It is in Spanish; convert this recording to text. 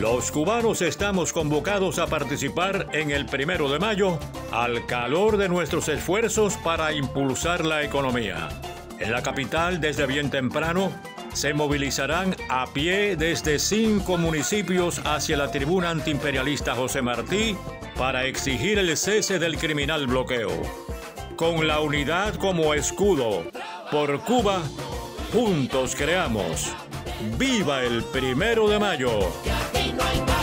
Los cubanos estamos convocados a participar en el primero de mayo al calor de nuestros esfuerzos para impulsar la economía. En la capital, desde bien temprano, se movilizarán a pie desde cinco municipios hacia la tribuna antiimperialista José Martí para exigir el cese del criminal bloqueo. Con la unidad como escudo, por Cuba, juntos creamos. ¡Viva el primero de mayo! Right going.